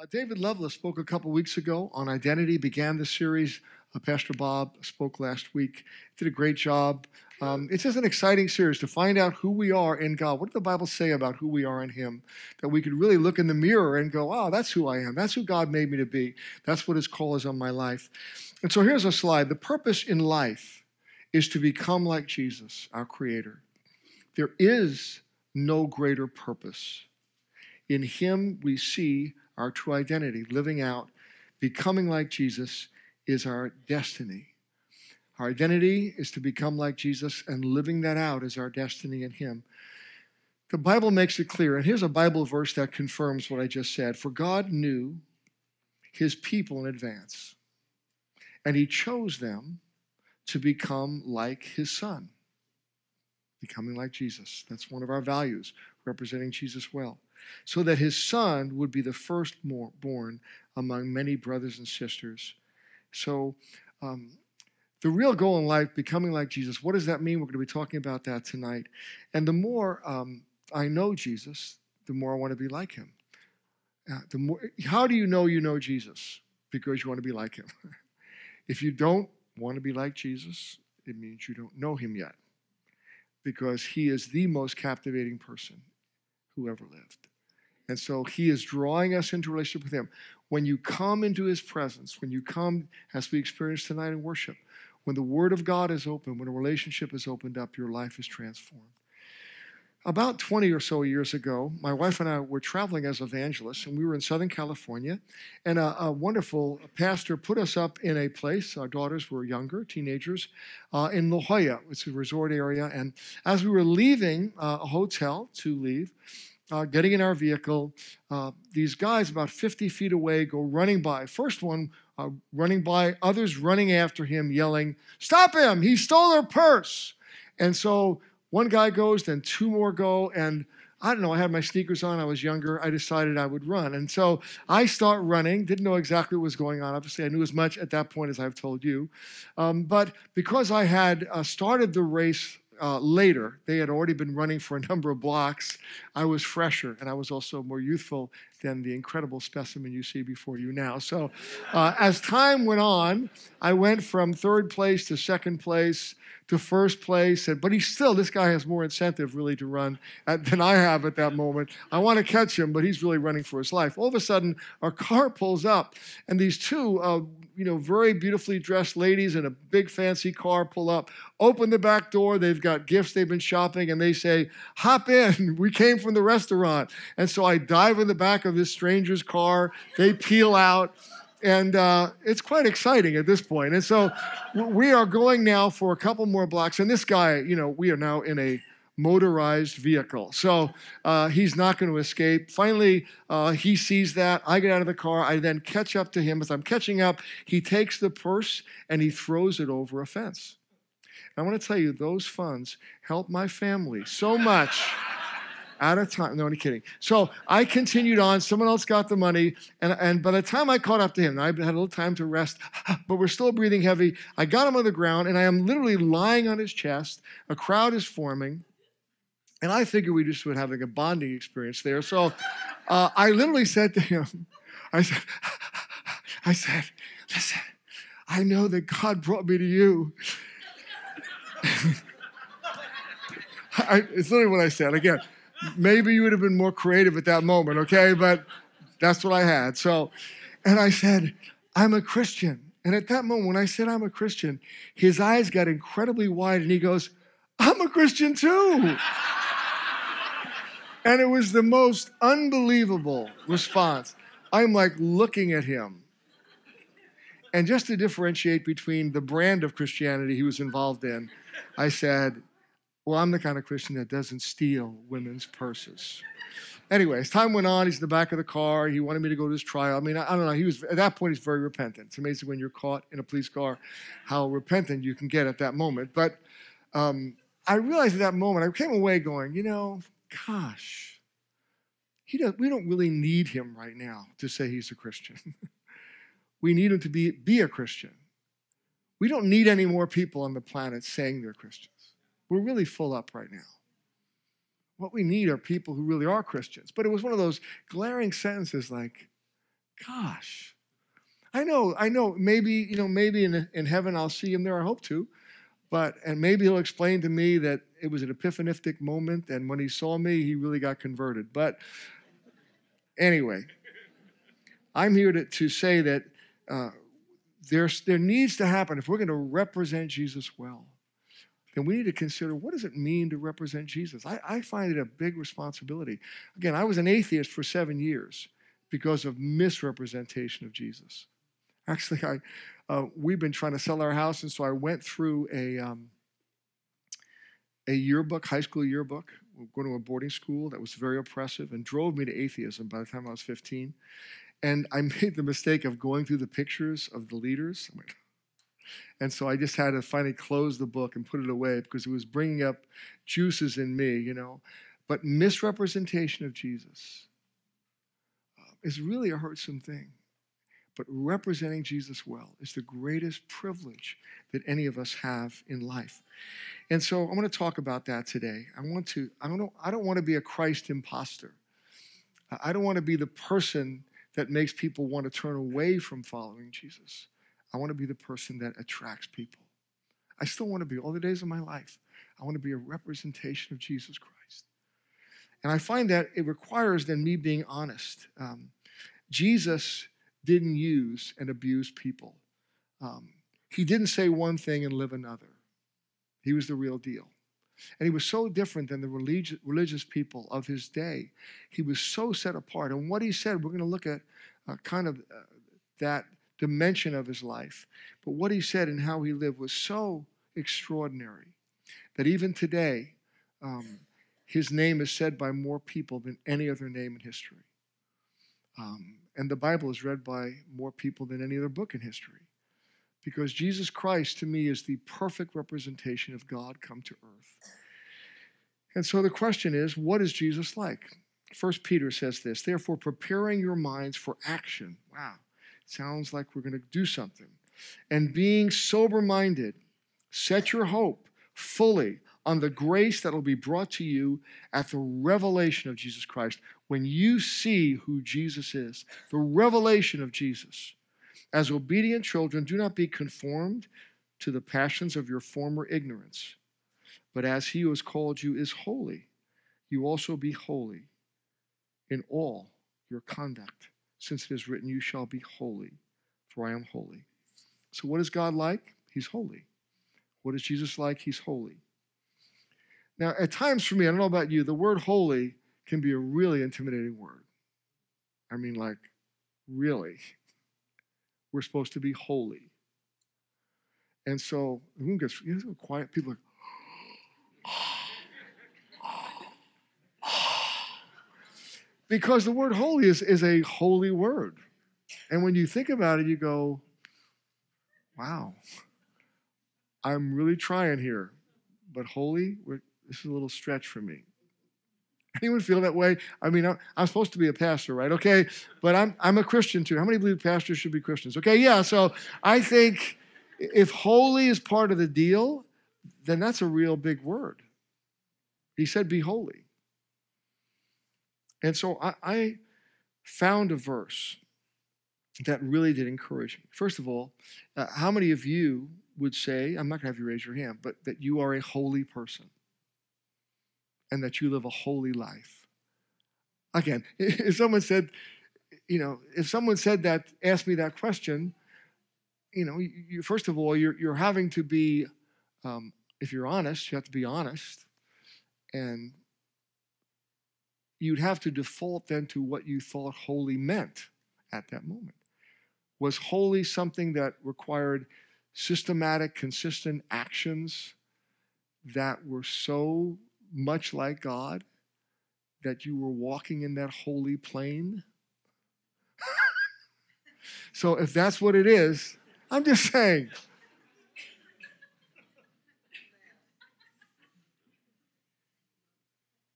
Uh, David Lovelace spoke a couple weeks ago on identity, began the series. Uh, Pastor Bob spoke last week, did a great job. Um, it's just an exciting series to find out who we are in God. What did the Bible say about who we are in Him? That we could really look in the mirror and go, oh, that's who I am. That's who God made me to be. That's what His call is on my life. And so here's a slide. The purpose in life is to become like Jesus, our Creator. There is no greater purpose. In Him, we see our true identity, living out, becoming like Jesus is our destiny. Our identity is to become like Jesus, and living that out is our destiny in Him. The Bible makes it clear, and here's a Bible verse that confirms what I just said. For God knew His people in advance, and He chose them to become like His Son, becoming like Jesus. That's one of our values, representing Jesus well so that his son would be the firstborn among many brothers and sisters. So, um, the real goal in life, becoming like Jesus, what does that mean? We're going to be talking about that tonight. And the more um, I know Jesus, the more I want to be like him. Uh, the more, how do you know you know Jesus? Because you want to be like him. if you don't want to be like Jesus, it means you don't know him yet. Because he is the most captivating person who ever lived. And so he is drawing us into relationship with him. When you come into his presence, when you come, as we experienced tonight in worship, when the word of God is open, when a relationship is opened up, your life is transformed. About 20 or so years ago, my wife and I were traveling as evangelists, and we were in Southern California. And a, a wonderful pastor put us up in a place. Our daughters were younger, teenagers, uh, in La Jolla. It's a resort area. And as we were leaving uh, a hotel to leave, uh, getting in our vehicle. Uh, these guys, about 50 feet away, go running by. First one uh, running by, others running after him, yelling, Stop him! He stole our purse! And so one guy goes, then two more go, and I don't know, I had my sneakers on, I was younger, I decided I would run. And so I start running, didn't know exactly what was going on. Obviously, I knew as much at that point as I've told you. Um, but because I had uh, started the race uh, later. They had already been running for a number of blocks. I was fresher, and I was also more youthful than the incredible specimen you see before you now. So, uh, as time went on, I went from third place to second place to first place. And, but he still, this guy has more incentive really to run at, than I have at that moment. I want to catch him, but he's really running for his life. All of a sudden, our car pulls up, and these two, uh, you know, very beautifully dressed ladies in a big fancy car pull up, open the back door. They've got gifts they've been shopping, and they say, Hop in. We came from the restaurant. And so I dive in the back of this stranger's car. They peel out and uh, it's quite exciting at this point. And so we are going now for a couple more blocks. And this guy, you know, we are now in a motorized vehicle. So uh, he's not going to escape. Finally, uh, he sees that. I get out of the car. I then catch up to him. As I'm catching up, he takes the purse and he throws it over a fence. And I want to tell you, those funds helped my family so much out of time. No, I'm kidding. So I continued on. Someone else got the money. And, and by the time I caught up to him, I had a little time to rest, but we're still breathing heavy. I got him on the ground and I am literally lying on his chest. A crowd is forming. And I figured we just were having a bonding experience there. So uh, I literally said to him, I said, I said, listen, I know that God brought me to you. I, it's literally what I said. Again, maybe you would have been more creative at that moment, okay? But that's what I had. So, and I said, I'm a Christian. And at that moment, when I said I'm a Christian, his eyes got incredibly wide and he goes, I'm a Christian too. And it was the most unbelievable response. I'm like looking at him. And just to differentiate between the brand of Christianity he was involved in, I said, well, I'm the kind of Christian that doesn't steal women's purses. Anyway, as time went on, he's in the back of the car. He wanted me to go to his trial. I mean, I, I don't know. He was at that point. He's very repentant. It's amazing when you're caught in a police car, how repentant you can get at that moment. But um, I realized at that moment, I came away going, you know, gosh, he does, we don't really need him right now to say he's a Christian. we need him to be, be a Christian. We don't need any more people on the planet saying they're Christians. We're really full up right now. What we need are people who really are Christians. But it was one of those glaring sentences like, Gosh. I know, I know, maybe, you know, maybe in, in heaven I'll see him there. I hope to. But, and maybe he'll explain to me that it was an epiphanistic moment, and when he saw me, he really got converted. But anyway, I'm here to, to say that uh, there's, there needs to happen, if we're going to represent Jesus well, then we need to consider what does it mean to represent Jesus? I, I find it a big responsibility. Again, I was an atheist for seven years because of misrepresentation of Jesus. Actually, I, uh, we've been trying to sell our house, and so I went through a, um, a yearbook, high school yearbook, We going to a boarding school that was very oppressive and drove me to atheism by the time I was 15. And I made the mistake of going through the pictures of the leaders. And so I just had to finally close the book and put it away because it was bringing up juices in me, you know. But misrepresentation of Jesus uh, is really a hurtsome thing. But representing Jesus well is the greatest privilege that any of us have in life. And so I want to talk about that today. I want to, I don't, I don't want to be a Christ imposter. I don't want to be the person that makes people want to turn away from following Jesus. I want to be the person that attracts people. I still want to be, all the days of my life, I want to be a representation of Jesus Christ. And I find that it requires then me being honest. Um, Jesus didn't use and abuse people. Um, he didn't say one thing and live another. He was the real deal. And he was so different than the religious, religious people of his day. He was so set apart. And what he said, we're going to look at uh, kind of uh, that dimension of his life. But what he said and how he lived was so extraordinary that even today, um, his name is said by more people than any other name in history. Um, and the Bible is read by more people than any other book in history. Because Jesus Christ, to me, is the perfect representation of God come to earth. And so the question is what is Jesus like? First Peter says this, therefore, preparing your minds for action. Wow, sounds like we're going to do something. And being sober minded, set your hope fully on the grace that will be brought to you at the revelation of Jesus Christ. When you see who Jesus is, the revelation of Jesus. As obedient children, do not be conformed to the passions of your former ignorance, but as he who has called you is holy, you also be holy in all your conduct, since it is written, You shall be holy, for I am holy. So, what is God like? He's holy. What is Jesus like? He's holy. Now, at times for me, I don't know about you, the word holy can be a really intimidating word. I mean, like, really. We're supposed to be holy. And so, the gets you know, quiet. People are because the word holy is, is a holy word. And when you think about it, you go, wow, I'm really trying here. But holy, this is a little stretch for me. Anyone feel that way? I mean, I'm, I'm, supposed to be a pastor, right? Okay, but I'm, I'm a Christian too. How many believe pastors should be Christians? Okay, yeah, so I think if holy is part of the deal, then that's a real big word. He said, be holy. And so I, I found a verse that really did encourage me. First of all, uh, how many of you would say, I'm not going to have you raise your hand, but that you are a holy person? And that you live a holy life. Again, if someone said, you know, if someone said that, asked me that question, you know, you, first of all, you're, you're having to be, um, if you're honest, you have to be honest. And you'd have to default then to what you thought holy meant at that moment. Was holy something that required systematic, consistent actions that were so much like God that you were walking in that holy plane? so if that's what it is, I'm just saying.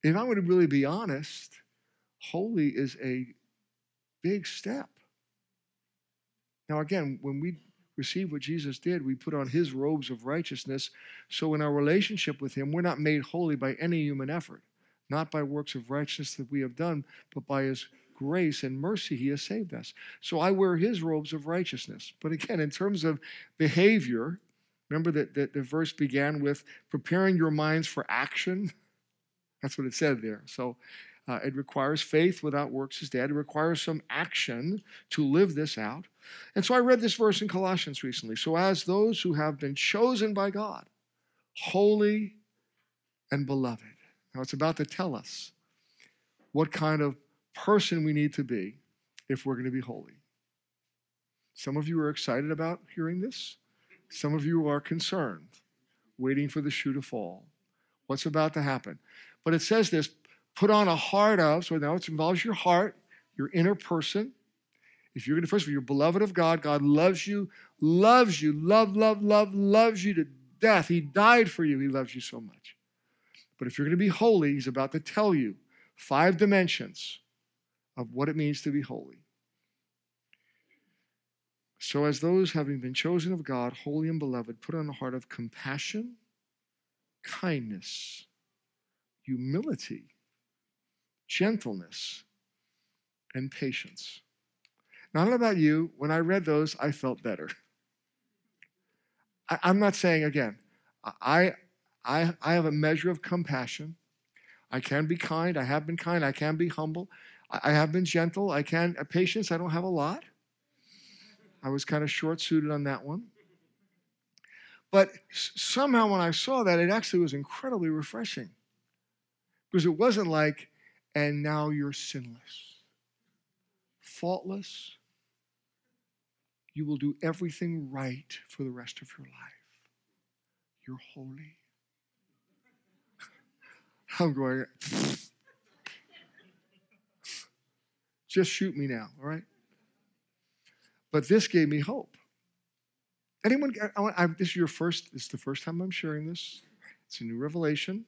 If I'm going to really be honest, holy is a big step. Now, again, when we receive what Jesus did, we put on his robes of righteousness. So in our relationship with him, we're not made holy by any human effort, not by works of righteousness that we have done, but by his grace and mercy he has saved us. So I wear his robes of righteousness. But again, in terms of behavior, remember that, that the verse began with preparing your minds for action. That's what it said there. So uh, it requires faith without works is dead. It requires some action to live this out. And so I read this verse in Colossians recently. So, as those who have been chosen by God, holy and beloved. Now, it's about to tell us what kind of person we need to be if we're going to be holy. Some of you are excited about hearing this, some of you are concerned, waiting for the shoe to fall. What's about to happen? But it says this put on a heart of, so now it involves your heart, your inner person. If you're going to, first of all, you're beloved of God, God loves you, loves you, love, love, love, loves you to death. He died for you. He loves you so much. But if you're going to be holy, He's about to tell you five dimensions of what it means to be holy. So, as those having been chosen of God, holy and beloved, put on a heart of compassion, kindness, humility, gentleness, and patience. Not know about you. When I read those, I felt better. I, am not saying again, I, I, I have a measure of compassion. I can be kind. I have been kind. I can be humble. I, I have been gentle. I can, uh, patience, I don't have a lot. I was kind of short suited on that one. But somehow when I saw that, it actually was incredibly refreshing. Because it wasn't like, and now you're sinless, faultless. You will do everything right for the rest of your life. You're holy. I'm going, just shoot me now, all right? But this gave me hope. Anyone, I, I, this is your first, this is the first time I'm sharing this. It's a new revelation.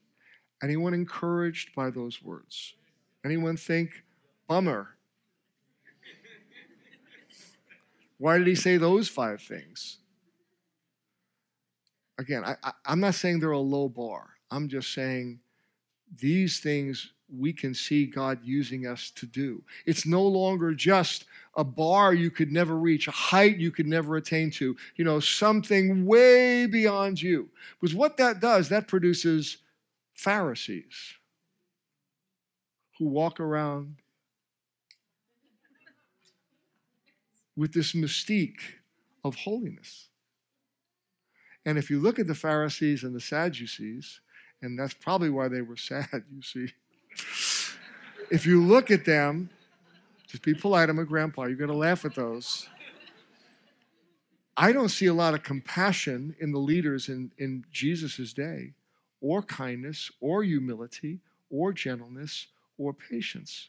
Anyone encouraged by those words? Anyone think, bummer? Why did he say those five things? Again, I, I'm not saying they're a low bar. I'm just saying these things we can see God using us to do. It's no longer just a bar you could never reach, a height you could never attain to, you know, something way beyond you. Because what that does, that produces Pharisees who walk around with this mystique of holiness. And if you look at the Pharisees and the Sadducees, and that's probably why they were sad, you see. if you look at them, just be polite, I'm a grandpa, you're going to laugh at those. I don't see a lot of compassion in the leaders in, in Jesus' day, or kindness, or humility, or gentleness, or patience.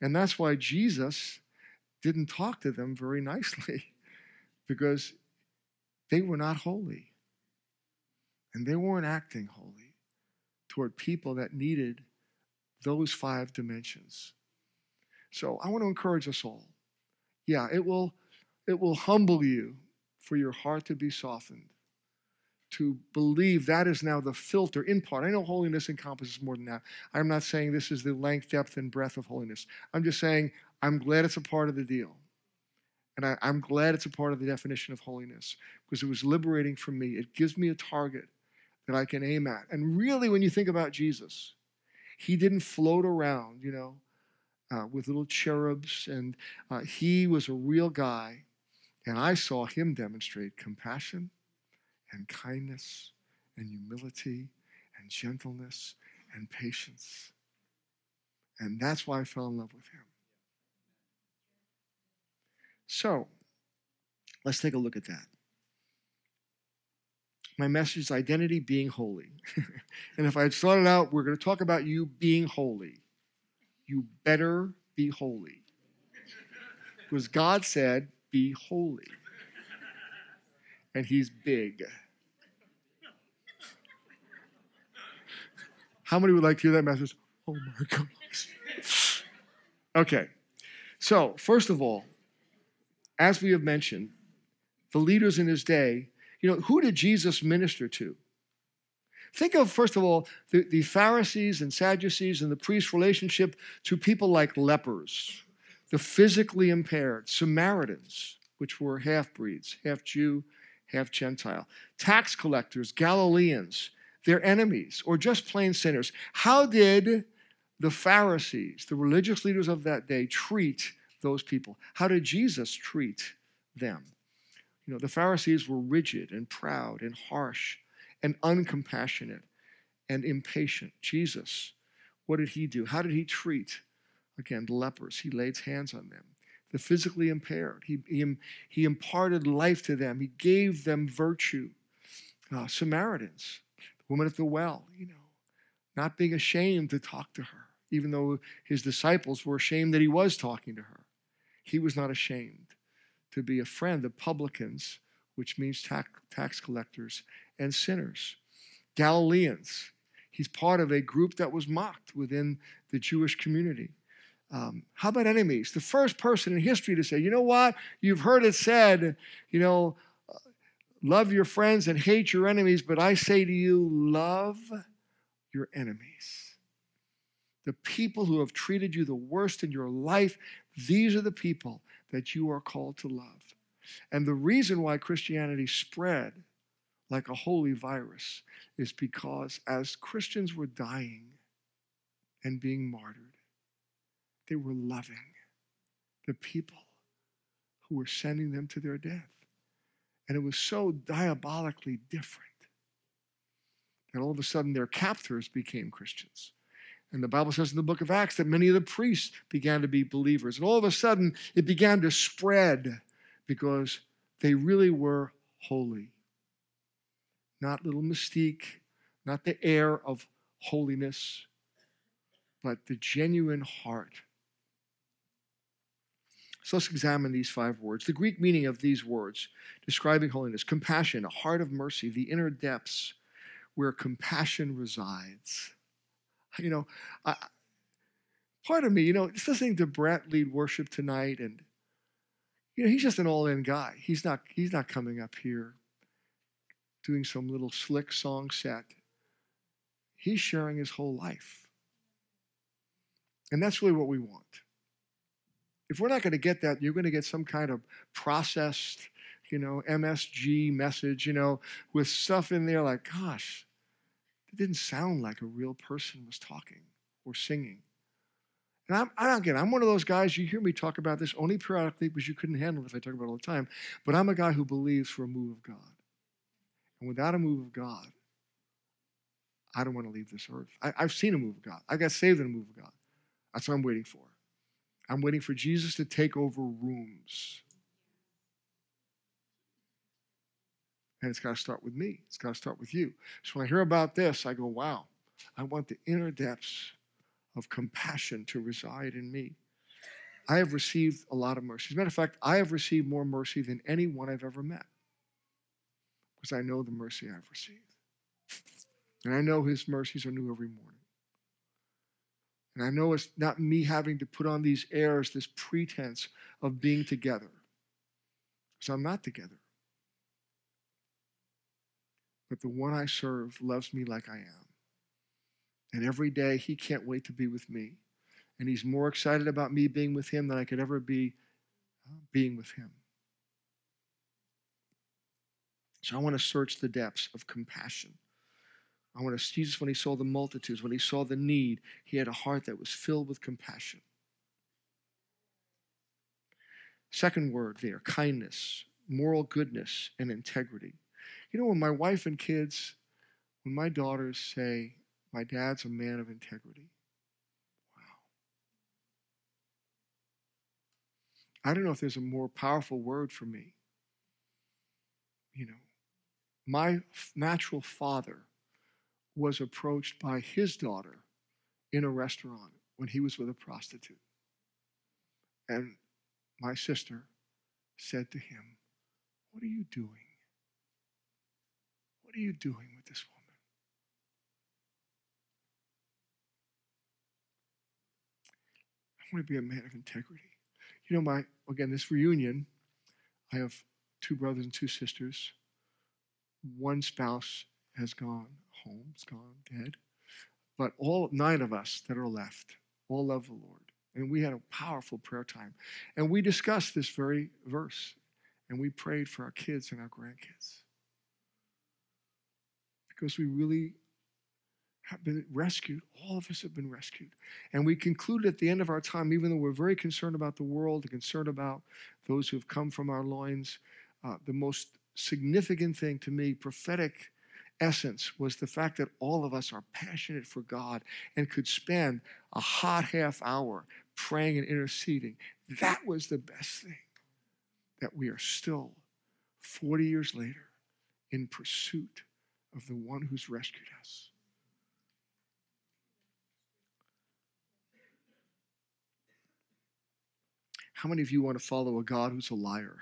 And that's why Jesus didn't talk to them very nicely, because they were not holy. And they weren't acting holy toward people that needed those five dimensions. So I want to encourage us all. Yeah, it will, it will humble you for your heart to be softened, to believe that is now the filter in part. I know holiness encompasses more than that. I'm not saying this is the length, depth, and breadth of holiness. I'm just saying I'm glad it's a part of the deal. And I, am glad it's a part of the definition of holiness because it was liberating for me. It gives me a target that I can aim at. And really, when you think about Jesus, he didn't float around, you know, uh, with little cherubs, and uh, he was a real guy. And I saw him demonstrate compassion and kindness and humility and gentleness and patience. And that's why I fell in love with him. So, let's take a look at that. My message is identity being holy. and if I had started out, we're going to talk about you being holy. You better be holy. Because God said, be holy. And He's big. How many would like to hear that message? Oh my gosh. Okay. So, first of all, as we have mentioned, the leaders in his day, you know, who did Jesus minister to? Think of, first of all, the, the Pharisees and Sadducees and the priest's relationship to people like lepers, the physically impaired, Samaritans, which were half breeds, half Jew, half Gentile, tax collectors, Galileans, their enemies, or just plain sinners. How did the Pharisees, the religious leaders of that day, treat those people? How did Jesus treat them? You know, the Pharisees were rigid and proud and harsh and uncompassionate and impatient. Jesus, what did he do? How did he treat, again, the lepers? He laid hands on them. The physically impaired, he, he, he imparted life to them, he gave them virtue. Uh, Samaritans, the woman at the well, you know, not being ashamed to talk to her, even though his disciples were ashamed that he was talking to her. He was not ashamed to be a friend of publicans, which means tax, tax collectors and sinners. Galileans, he's part of a group that was mocked within the Jewish community. Um, how about enemies? The first person in history to say, you know what? You've heard it said, you know, uh, love your friends and hate your enemies, but I say to you, love your enemies. The people who have treated you the worst in your life, these are the people that you are called to love. And the reason why Christianity spread like a holy virus is because as Christians were dying and being martyred, they were loving the people who were sending them to their death. And it was so diabolically different that all of a sudden their captors became Christians. And the Bible says in the book of Acts that many of the priests began to be believers. And all of a sudden, it began to spread because they really were holy. Not little mystique, not the air of holiness, but the genuine heart. So let's examine these five words. The Greek meaning of these words describing holiness compassion, a heart of mercy, the inner depths where compassion resides you know, I, part of me, you know, just listening to Brett lead worship tonight, and you know, he's just an all-in guy. He's not he's not coming up here doing some little slick song set. He's sharing his whole life. And that's really what we want. If we're not going to get that, you're going to get some kind of processed, you know, MSG message, you know, with stuff in there like, gosh, it didn't sound like a real person was talking or singing. And I'm, I don't get. I'm one of those guys, you hear me talk about this only periodically because you couldn't handle it if I talk about it all the time. But I'm a guy who believes for a move of God. And without a move of God, I don't want to leave this earth. I, have seen a move of God. I got saved in a move of God. That's what I'm waiting for. I'm waiting for Jesus to take over rooms. And it's got to start with me. It's got to start with you. So when I hear about this, I go, wow, I want the inner depths of compassion to reside in me. I have received a lot of mercy. As a matter of fact, I have received more mercy than anyone I've ever met because I know the mercy I've received. And I know his mercies are new every morning. And I know it's not me having to put on these airs, this pretense of being together, because I'm not together. But the one I serve loves me like I am. And every day he can't wait to be with me. And he's more excited about me being with him than I could ever be uh, being with him. So I want to search the depths of compassion. I want to, Jesus, when he saw the multitudes, when he saw the need, he had a heart that was filled with compassion. Second word there kindness, moral goodness, and integrity. You know, when my wife and kids, when my daughters say, my dad's a man of integrity, wow. I don't know if there's a more powerful word for me. You know, my natural father was approached by his daughter in a restaurant when he was with a prostitute. And my sister said to him, What are you doing? What are you doing with this woman? I want to be a man of integrity. You know, my, again, this reunion, I have two brothers and two sisters. One spouse has gone home, has gone dead. But all nine of us that are left all love the Lord. And we had a powerful prayer time. And we discussed this very verse. And we prayed for our kids and our grandkids. Because we really have been rescued. All of us have been rescued. And we concluded at the end of our time, even though we're very concerned about the world, and concerned about those who have come from our loins, uh, the most significant thing to me, prophetic essence, was the fact that all of us are passionate for God and could spend a hot half hour praying and interceding. That was the best thing. That we are still, 40 years later, in pursuit of the one who's rescued us. How many of you want to follow a God who's a liar?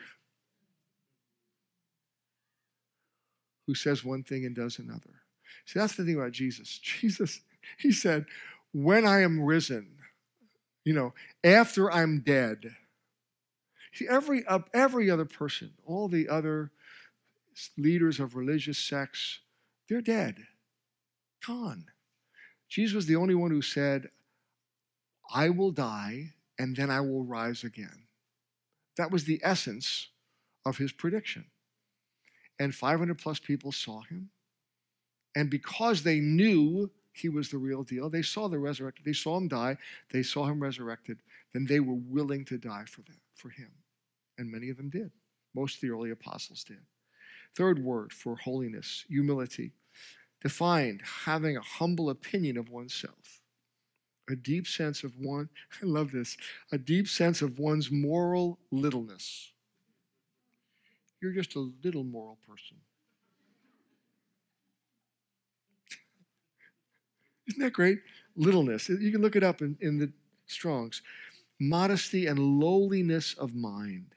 Who says one thing and does another? See, that's the thing about Jesus. Jesus, he said, when I am risen, you know, after I'm dead. See, every, uh, every other person, all the other leaders of religious sects, they're dead, gone. Jesus was the only one who said, I will die and then I will rise again. That was the essence of his prediction. And 500 plus people saw him. And because they knew he was the real deal, they saw the resurrected, they saw him die, they saw him resurrected, then they were willing to die for them, for him. And many of them did. Most of the early apostles did. Third word for holiness, humility. Defined having a humble opinion of oneself a deep sense of one, I love this, a deep sense of one's moral littleness. You're just a little moral person. Isn't that great? Littleness. You can look it up in, in the Strongs. Modesty and lowliness of mind.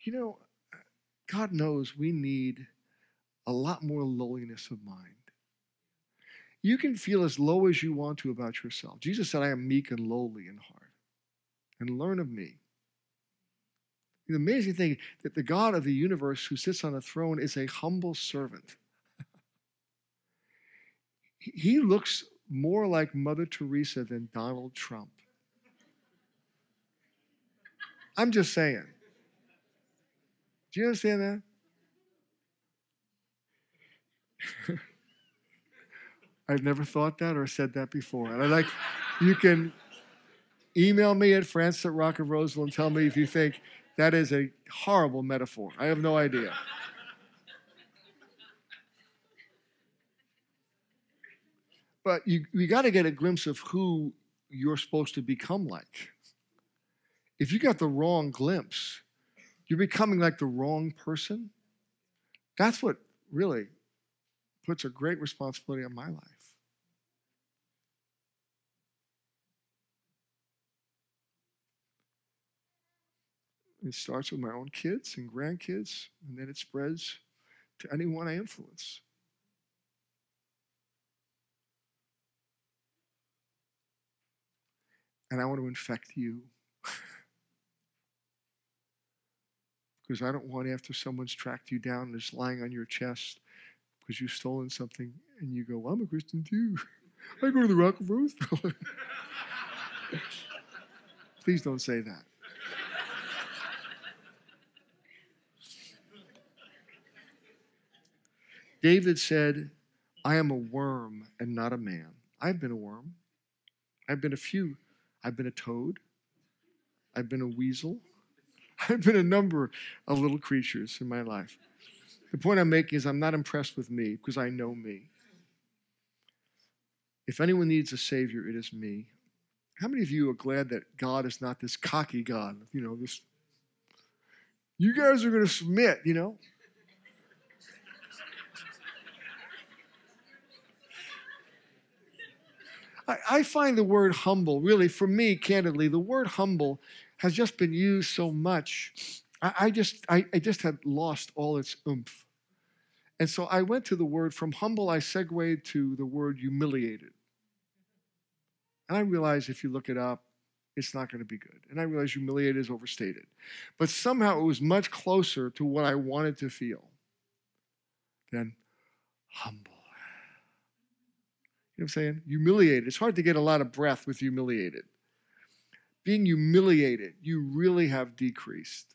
You know, God knows we need a lot more lowliness of mind. You can feel as low as you want to about yourself. Jesus said, I am meek and lowly in heart, and learn of me. The amazing thing that the God of the universe who sits on a throne is a humble servant. he looks more like Mother Teresa than Donald Trump. I'm just saying. Do you understand that? I've never thought that or said that before. And I like, you can email me at France at Rock of Roseville and tell me if you think that is a horrible metaphor. I have no idea. But you, you got to get a glimpse of who you're supposed to become like. If you got the wrong glimpse, you're becoming like the wrong person. That's what really puts a great responsibility on my life. It starts with my own kids and grandkids, and then it spreads to anyone I influence. And I want to infect you. because I don't want after someone's tracked you down and is lying on your chest because you've stolen something and you go, well, I'm a Christian too. I go to the Rock of Roseville. Please don't say that. David said, I am a worm and not a man. I've been a worm. I've been a few. I've been a toad. I've been a weasel. I've been a number of little creatures in my life. The point I'm making is I'm not impressed with me because I know me. If anyone needs a Savior, it is me. How many of you are glad that God is not this cocky God? You know, this, you guys are going to submit, you know? I, I find the word humble, really, for me, candidly, the word humble has just been used so much. I, I just, I, I just had lost all its oomph. And so I went to the word from humble, I segued to the word humiliated. And I realized if you look it up, it's not going to be good. And I realized humiliated is overstated. But somehow it was much closer to what I wanted to feel than humble. You know what I'm saying? Humiliated. It's hard to get a lot of breath with humiliated. Being humiliated, you really have decreased.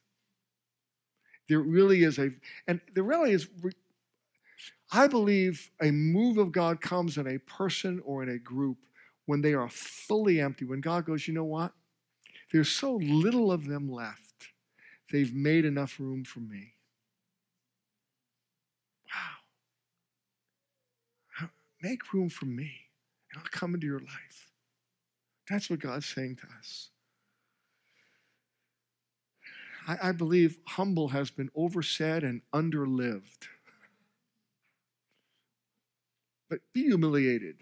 There really is a, and there really is, I believe a move of God comes in a person or in a group when they are fully empty. When God goes, you know what? There's so little of them left. They've made enough room for me. Make room for me, and I'll come into your life. That's what God's saying to us. I, I believe humble has been oversaid and underlived. But be humiliated,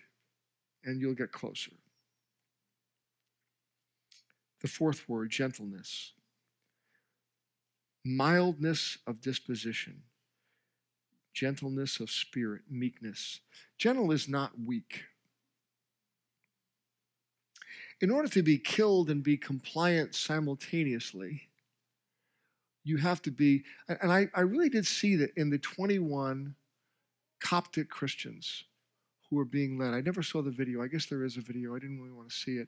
and you'll get closer. The fourth word, gentleness. Mildness of disposition, gentleness of spirit, meekness. Gentle is not weak. In order to be killed and be compliant simultaneously, you have to be, and I, I really did see that in the 21 Coptic Christians who were being led. I never saw the video. I guess there is a video. I didn't really want to see it.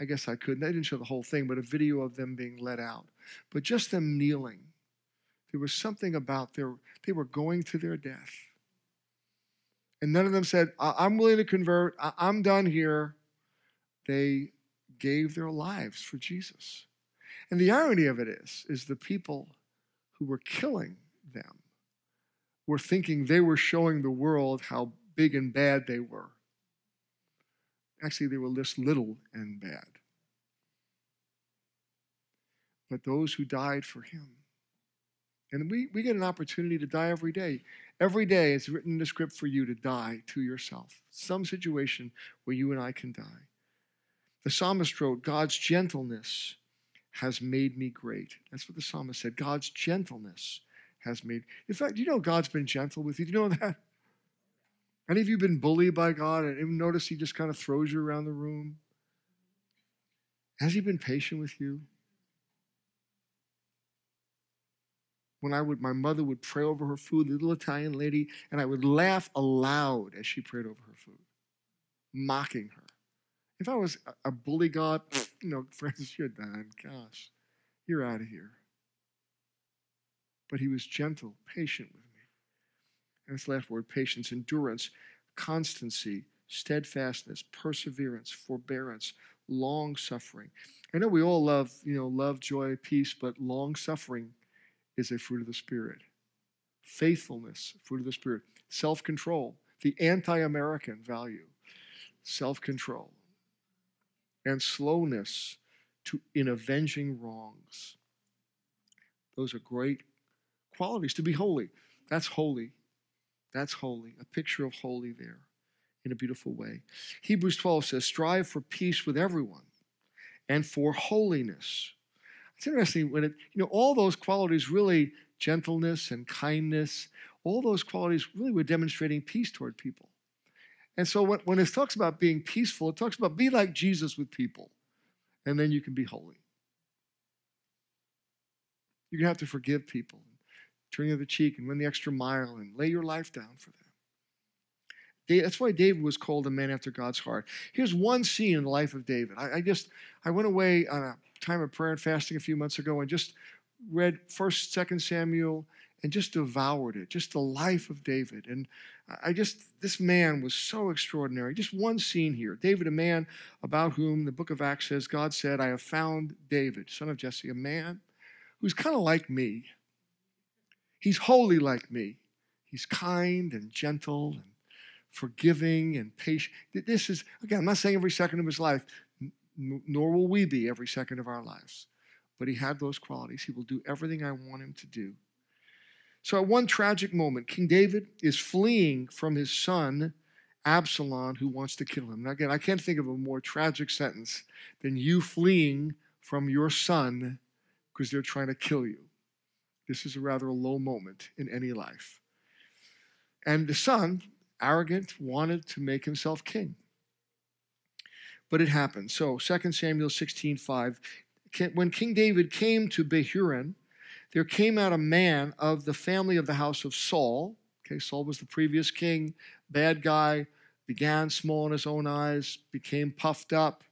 I guess I couldn't. They didn't show the whole thing, but a video of them being led out. But just them kneeling, there was something about their, they were going to their death. And none of them said, I'm willing to convert. I'm done here. They gave their lives for Jesus. And the irony of it is, is the people who were killing them were thinking they were showing the world how big and bad they were. Actually, they were this little and bad. But those who died for him. And we, we get an opportunity to die every day. Every day it's written in the script for you to die to yourself. Some situation where you and I can die. The psalmist wrote, God's gentleness has made me great. That's what the psalmist said. God's gentleness has made. In fact, you know God's been gentle with you. Do you know that? Any of you been bullied by God and notice He just kind of throws you around the room? Has He been patient with you? When I would, my mother would pray over her food, the little Italian lady, and I would laugh aloud as she prayed over her food, mocking her. If I was a bully God, you know, Francis, you're done. Gosh, you're out of here. But he was gentle, patient with me. And this last word patience, endurance, constancy, steadfastness, perseverance, forbearance, long suffering. I know we all love, you know, love, joy, peace, but long suffering is a fruit of the Spirit. Faithfulness, fruit of the Spirit. Self control, the anti American value. Self control. And slowness to, in avenging wrongs. Those are great qualities. To be holy, that's holy. That's holy, a picture of holy there in a beautiful way. Hebrews 12 says, strive for peace with everyone and for holiness. It's interesting when it, you know, all those qualities really, gentleness and kindness, all those qualities really were demonstrating peace toward people. And so when, when it talks about being peaceful, it talks about be like Jesus with people, and then you can be holy. You're going to have to forgive people turn the other cheek and win the extra mile and lay your life down for them. That's why David was called a man after God's heart. Here's one scene in the life of David. I, I just I went away on a time of prayer and fasting a few months ago and just read First, Second Samuel, and just devoured it. Just the life of David, and I just this man was so extraordinary. Just one scene here. David, a man about whom the Book of Acts says God said, "I have found David, son of Jesse, a man who's kind of like me." He's holy like me. He's kind and gentle and forgiving and patient. This is, again, I'm not saying every second of his life, nor will we be every second of our lives. But he had those qualities. He will do everything I want him to do. So at one tragic moment, King David is fleeing from his son, Absalom, who wants to kill him. Now, again, I can't think of a more tragic sentence than you fleeing from your son because they're trying to kill you. This is a rather a low moment in any life. And the son, arrogant, wanted to make himself king. But it happened. So 2 Samuel 16 5. When King David came to Bahurim, there came out a man of the family of the house of Saul. Okay, Saul was the previous king, bad guy, began small in his own eyes, became puffed up.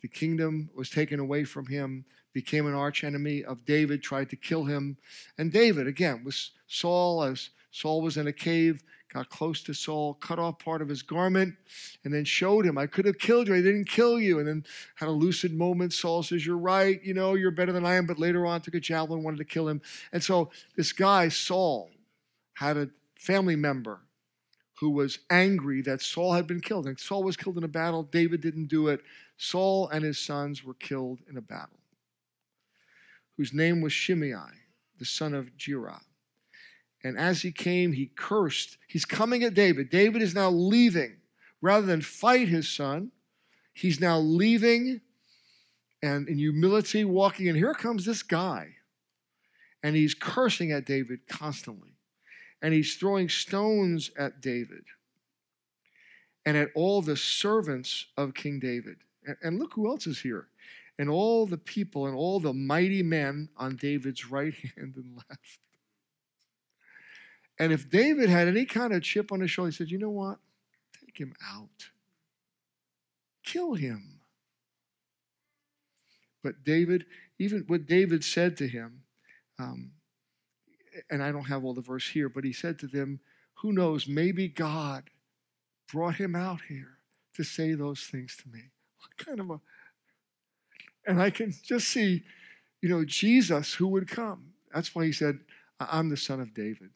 The kingdom was taken away from him, became an archenemy of David, tried to kill him. And David, again, was Saul, as Saul was in a cave, got close to Saul, cut off part of his garment, and then showed him, I could have killed you, I didn't kill you. And then had a lucid moment. Saul says, You're right, you know, you're better than I am, but later on took a javelin, wanted to kill him. And so this guy, Saul, had a family member who was angry that Saul had been killed. And Saul was killed in a battle, David didn't do it. Saul and his sons were killed in a battle, whose name was Shimei, the son of Gera. And as he came, he cursed. He's coming at David. David is now leaving. Rather than fight his son, he's now leaving and in humility walking. And here comes this guy. And he's cursing at David constantly. And he's throwing stones at David and at all the servants of King David. And look who else is here. And all the people and all the mighty men on David's right hand and left. And if David had any kind of chip on his shoulder, he said, You know what? Take him out, kill him. But David, even what David said to him, um, and I don't have all the verse here, but he said to them, Who knows, maybe God brought him out here to say those things to me. What kind of a. And I can just see, you know, Jesus who would come. That's why he said, I'm the son of David.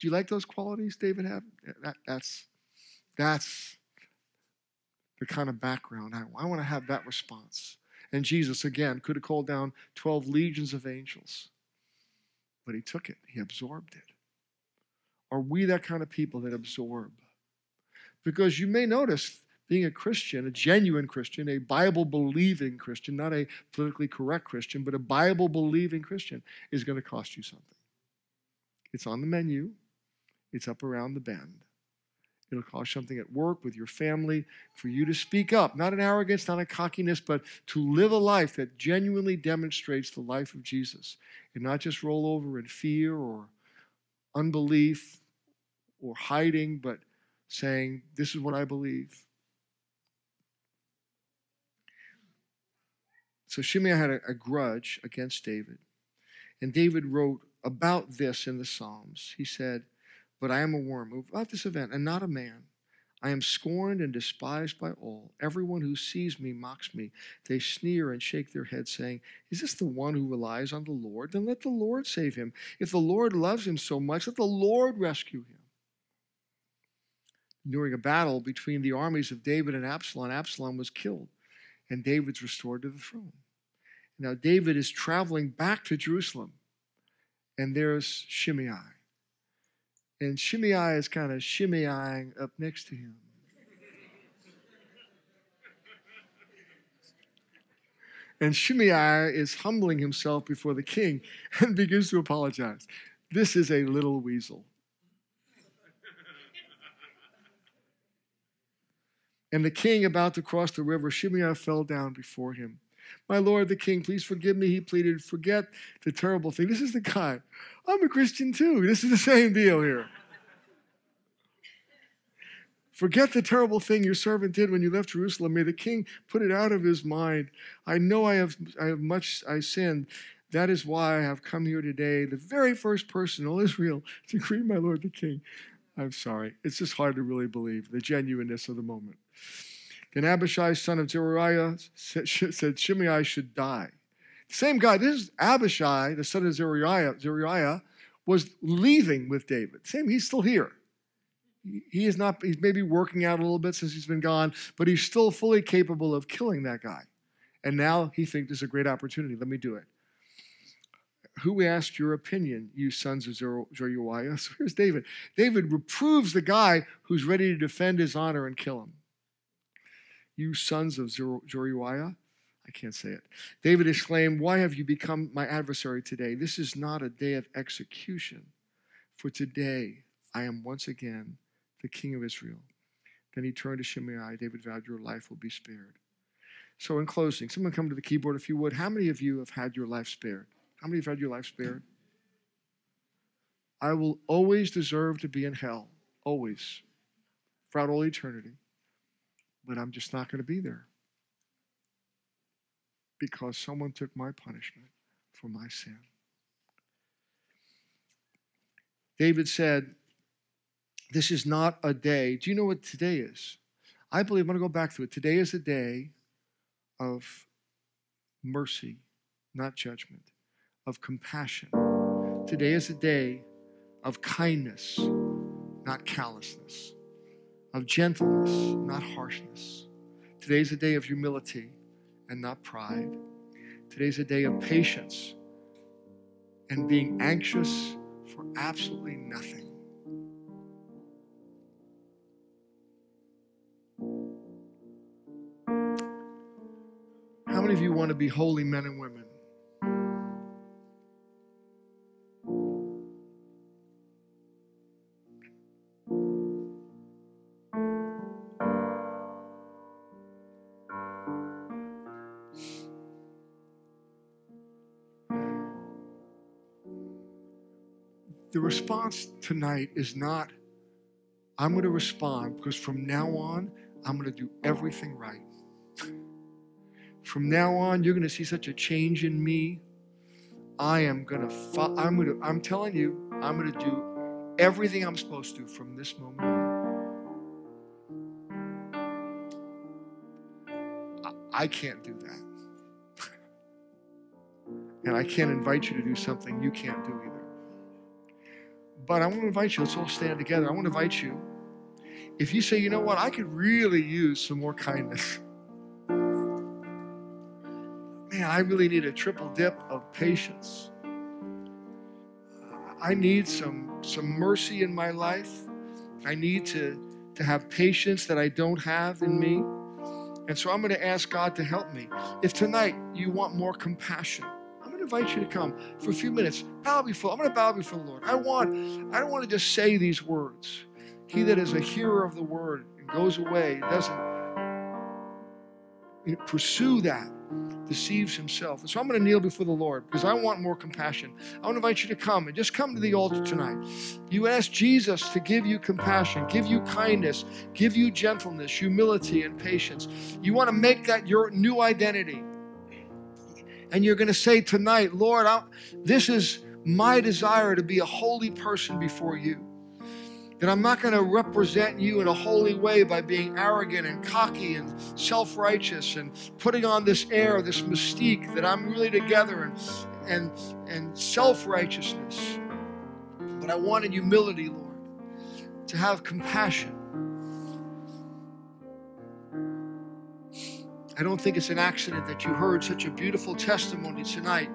Do you like those qualities David had? That, that's, that's the kind of background I, I want to have that response. And Jesus, again, could have called down 12 legions of angels, but he took it, he absorbed it. Are we that kind of people that absorb? Because you may notice being a Christian, a genuine Christian, a Bible believing Christian, not a politically correct Christian, but a Bible believing Christian, is going to cost you something. It's on the menu, it's up around the bend. It'll cost something at work with your family for you to speak up, not an arrogance, not a cockiness, but to live a life that genuinely demonstrates the life of Jesus and not just roll over in fear or unbelief or hiding, but saying, This is what I believe. So Shimei had a, a grudge against David. And David wrote about this in the Psalms. He said, but I am a worm. About this event, and not a man. I am scorned and despised by all. Everyone who sees me mocks me. They sneer and shake their heads, saying, Is this the one who relies on the Lord? Then let the Lord save him. If the Lord loves him so much, let the Lord rescue him. During a battle between the armies of David and Absalom, Absalom was killed, and David's restored to the throne. Now, David is traveling back to Jerusalem, and there's Shimei and Shimei is kind of shimmying up next to him. And Shimei is humbling himself before the king and begins to apologize. This is a little weasel. and the king, about to cross the river, Shimei fell down before him. My lord, the king, please forgive me, he pleaded. Forget the terrible thing. This is the guy. I'm a Christian too. This is the same deal here. Forget the terrible thing your servant did when you left Jerusalem. May the king put it out of his mind. I know I have, I have much I sinned. That is why I have come here today, the very first person in all Israel to greet my Lord the King. I'm sorry. It's just hard to really believe the genuineness of the moment. Then Abishai, son of Zeruiah, said Shimei should die. Same guy, this is Abishai, the son of Zeruiah, Zeruiah was leaving with David. Same, he's still here he is not, he's maybe working out a little bit since he's been gone, but he's still fully capable of killing that guy. And now he thinks it's a great opportunity. Let me do it. Who asked your opinion, you sons of Zeruiah? So here's David. David reproves the guy who's ready to defend his honor and kill him. You sons of Zeruiah? I can't say it. David exclaimed, Why have you become my adversary today? This is not a day of execution, for today I am once again the king of Israel. Then he turned to Shimei. David vowed, Your life will be spared. So, in closing, someone come to the keyboard if you would. How many of you have had your life spared? How many have had your life spared? I will always deserve to be in hell. Always. throughout all eternity, but I'm just not going to be there because someone took my punishment for my sin. David said, This is not a day. Do you know what today is? I believe, I'm going to go back to it. Today is a day of mercy, not judgment, of compassion. Today is a day of kindness, not callousness, of gentleness, not harshness. Today is a day of humility and not pride. Today's a day of patience and being anxious for absolutely nothing. How many of you want to be holy men and women? Response tonight is not, I'm going to respond because from now on, I'm going to do everything right. From now on, you're going to see such a change in me. I am going to, fo- I'm going to, I'm telling you, I'm going to do everything I'm supposed to from this moment on. I, I can't do that. and I can't invite you to do something you can't do either. But I want to invite you, let's all stand together. I want to invite you. If you say, you know what, I could really use some more kindness. Man, I really need a triple dip of patience. Uh, I need some, some mercy in my life. I need to, to have patience that I don't have in me. And so I'm going to ask God to help me. If tonight you want more compassion, invite you to come for a few minutes. Bow before. I'm going to bow before the Lord. I want. I don't want to just say these words. He that is a hearer of the word and goes away doesn't pursue that deceives himself. And so I'm going to kneel before the Lord because I want more compassion. I want to invite you to come and just come to the altar tonight. You ask Jesus to give you compassion, give you kindness, give you gentleness, humility, and patience. You want to make that your new identity and you're going to say tonight, Lord, I, this is my desire to be a holy person before you. That I'm not going to represent you in a holy way by being arrogant and cocky and self righteous and putting on this air, this mystique that I'm really together and, and, and self righteousness. But I want humility, Lord, to have compassion I don't think it's an accident that you heard such a beautiful testimony tonight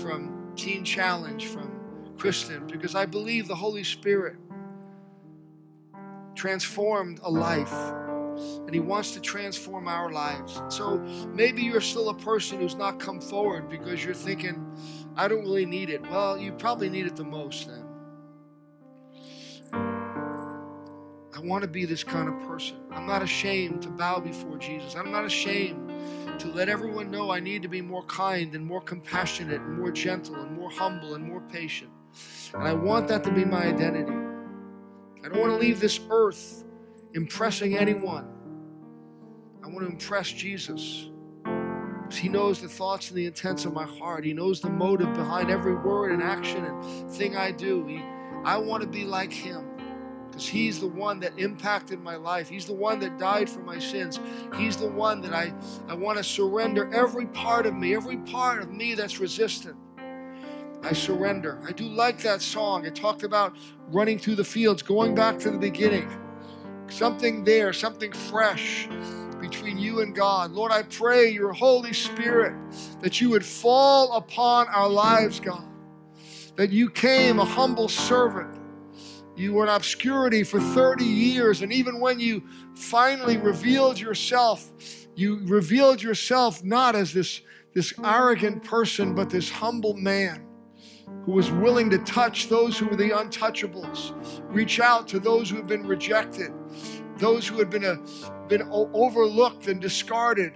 from Teen Challenge, from Kristen, because I believe the Holy Spirit transformed a life and He wants to transform our lives. So maybe you're still a person who's not come forward because you're thinking, I don't really need it. Well, you probably need it the most then. I want to be this kind of person. I'm not ashamed to bow before Jesus. I'm not ashamed to let everyone know I need to be more kind and more compassionate and more gentle and more humble and more patient. And I want that to be my identity. I don't want to leave this earth impressing anyone. I want to impress Jesus. Because he knows the thoughts and the intents of my heart. He knows the motive behind every word and action and thing I do. He, I want to be like him because He's the one that impacted my life. He's the one that died for my sins. He's the one that I, I want to surrender every part of me, every part of me that's resistant. I surrender. I do like that song. It talked about running through the fields, going back to the beginning. Something there, something fresh between you and God. Lord, I pray your Holy Spirit that you would fall upon our lives, God. That you came a humble servant you were in obscurity for 30 years, and even when you finally revealed yourself, you revealed yourself not as this, this arrogant person, but this humble man who was willing to touch those who were the untouchables, reach out to those who had been rejected, those who had been, a, uh, been overlooked and discarded.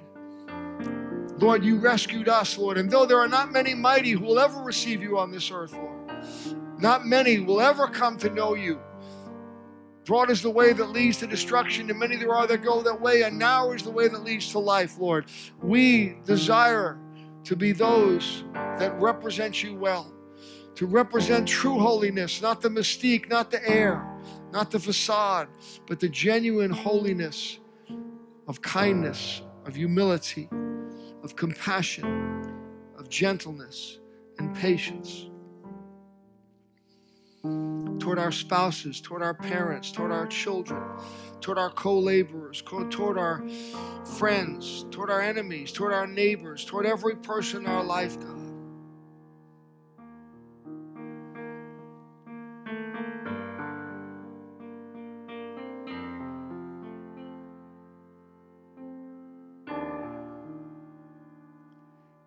Lord, you rescued us, Lord. And though there are not many mighty who will ever receive you on this earth, Lord, not many will ever come to know you. Broad is the way that leads to destruction, and many there are that go that way, and narrow is the way that leads to life, Lord. We desire to be those that represent you well, to represent true holiness, not the mystique, not the air, not the facade, but the genuine holiness of kindness, of humility, of compassion, of gentleness, and patience toward our spouses, toward our parents, toward our children, toward our co laborers, toward our friends, toward our enemies, toward our neighbors, toward every person in our life, God.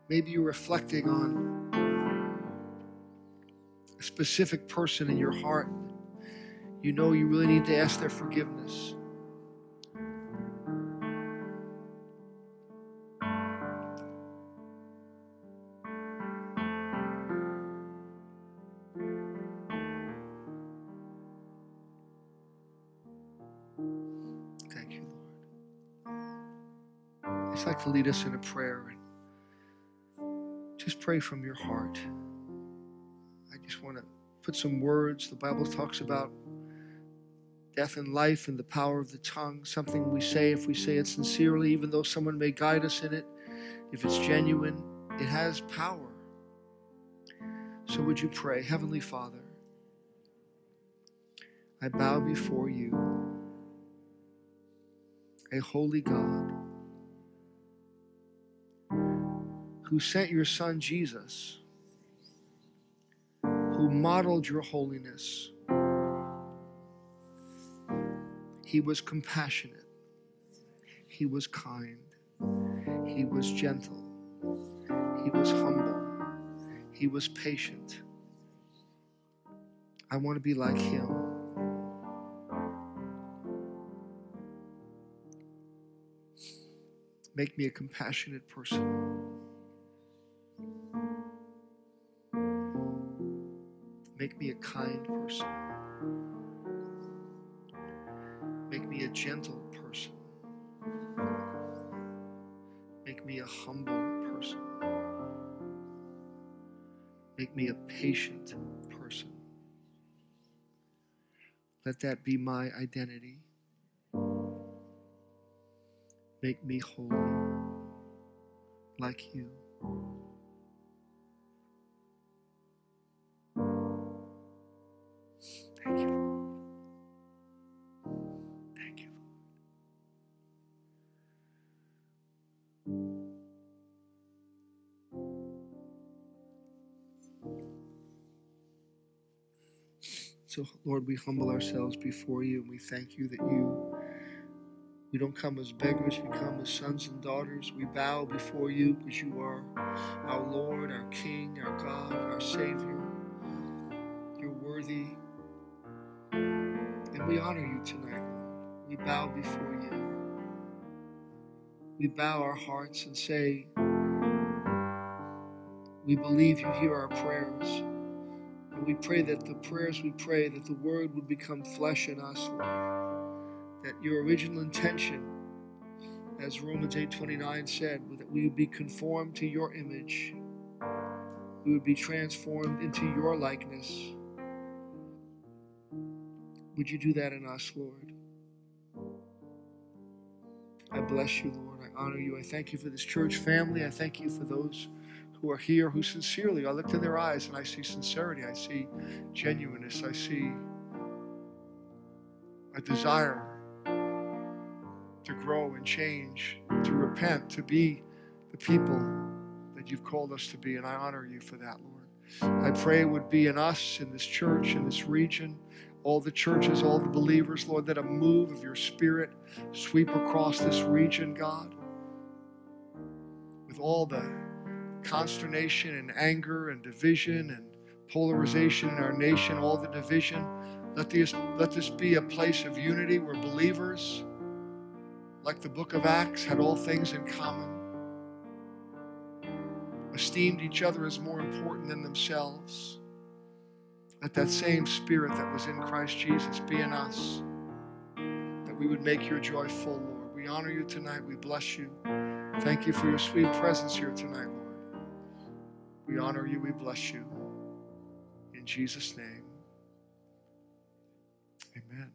Maybe you're reflecting on specific person in your heart. You know you really need to ask their forgiveness. Thank you, Lord. Just like to lead us in a prayer and just pray from your heart. Put some words. The Bible talks about death and life and the power of the tongue, something we say if we say it sincerely, even though someone may guide us in it. If it's genuine, it has power. So would you pray, Heavenly Father, I bow before you, a holy God who sent your Son Jesus, who modeled your holiness. He was compassionate, he was kind, he was gentle, he was humble, he was patient. I want to be like him. Make me a compassionate person. Make me a kind person. Make me a gentle person. Make me a humble person. Make me a patient person. Let that be my identity. Make me holy like you. Lord, we humble ourselves before you and we thank you that you, we don't come as beggars, we come as sons and daughters. We bow before you because you are our Lord, our King, our God, our Savior. You're worthy. And we honor you tonight, Lord. We bow before you. We bow our hearts and say, We believe you hear our prayers. And we pray that the prayers we pray, that the word would become flesh in us, Lord. That your original intention, as Romans 8:29 said, that we would be conformed to your image. We would be transformed into your likeness. Would you do that in us, Lord? I bless you, Lord. I honor you. I thank you for this church family. I thank you for those who are here who sincerely, I look in their eyes and I see sincerity. I see genuineness. I see a desire to grow and change, to repent, to be the people that you've called us to be. And I honor you for that, Lord. I pray it would be in us, in this church, in this region, all the churches, all the believers, Lord, that a move of your spirit sweep across this region, God, with all the consternation and anger and division and polarization in our nation, all the division. Let this, let this be a place of unity where believers, like the book of Acts, had all things in common, esteemed each other as more important than themselves. Let that same spirit that was in Christ Jesus be in us, that we would make your joy full, Lord. We honor you tonight. We bless you. Thank you for your sweet presence here tonight, Lord. We honor you. We bless you. In Jesus' name, amen.